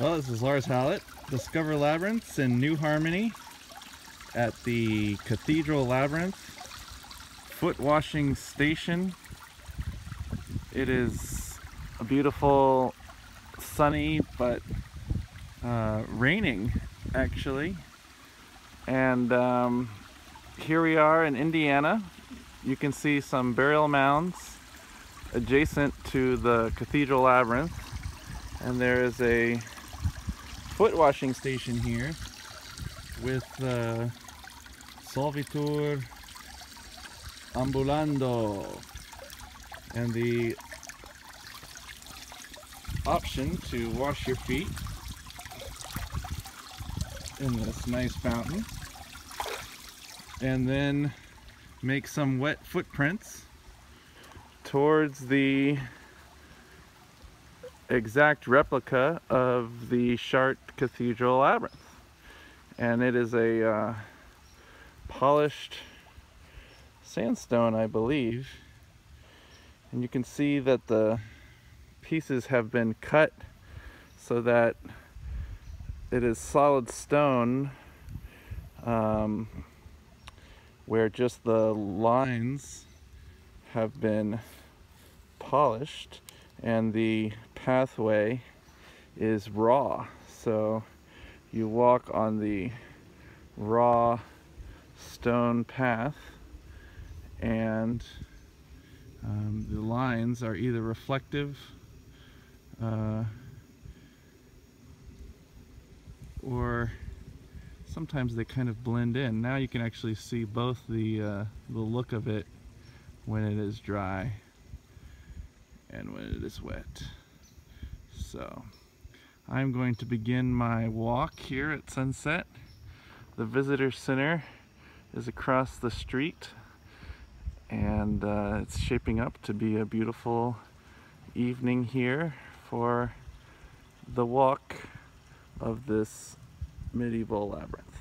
Well, this is Lars Howlett. Discover Labyrinths in New Harmony at the Cathedral Labyrinth foot washing station. It is a beautiful, sunny, but uh, raining actually. And um, here we are in Indiana. You can see some burial mounds adjacent to the Cathedral Labyrinth. And there is a foot washing station here with uh, Solvitur Ambulando and the option to wash your feet in this nice fountain. And then make some wet footprints towards the exact replica of the Chartres Cathedral Labyrinth. And it is a uh, polished sandstone, I believe. And you can see that the pieces have been cut so that it is solid stone um, where just the lines have been polished and the pathway is raw. So you walk on the raw stone path and um, the lines are either reflective uh, or sometimes they kind of blend in. Now you can actually see both the, uh, the look of it when it is dry is wet. So I'm going to begin my walk here at sunset. The visitor center is across the street and uh, it's shaping up to be a beautiful evening here for the walk of this medieval labyrinth.